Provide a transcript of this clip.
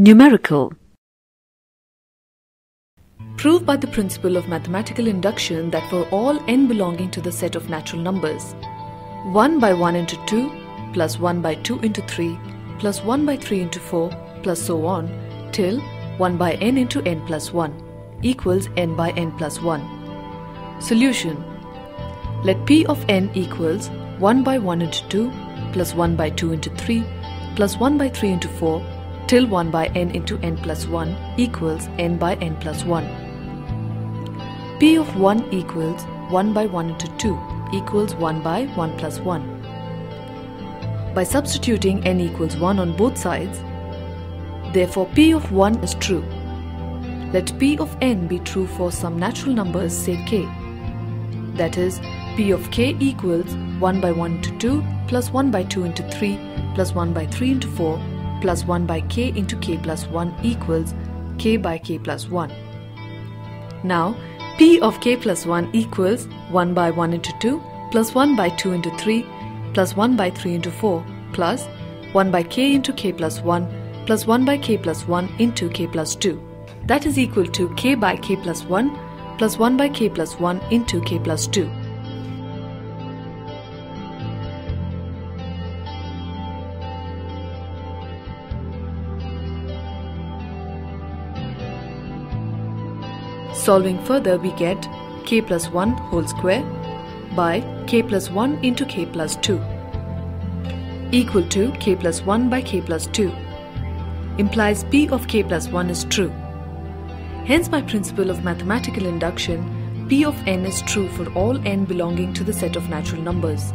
Numerical Prove by the principle of mathematical induction that for all n belonging to the set of natural numbers, 1 by 1 into 2 plus 1 by 2 into 3 plus 1 by 3 into 4 plus so on till 1 by n into n plus 1 equals n by n plus 1. Solution Let p of n equals 1 by 1 into 2 plus 1 by 2 into 3 plus 1 by 3 into 4 till 1 by n into n plus 1 equals n by n plus 1. p of 1 equals 1 by 1 into 2 equals 1 by 1 plus 1. By substituting n equals 1 on both sides, therefore p of 1 is true. Let p of n be true for some natural numbers say k. That is, p of k equals 1 by 1 into 2 plus 1 by 2 into 3 plus 1 by 3 into 4 plus 1 by k into k plus 1 equals k by k plus 1. Now, p of k plus 1 equals 1 by 1 into 2 plus 1 by 2 into 3 plus 1 by 3 into 4 plus 1 by k into k plus 1 plus 1 by k plus 1 into k plus 2. That is equal to k by k plus 1 plus 1 by k plus 1 into k plus 2. Solving further we get k plus 1 whole square by k plus 1 into k plus 2 equal to k plus 1 by k plus 2 implies p of k plus 1 is true. Hence by principle of mathematical induction, p of n is true for all n belonging to the set of natural numbers.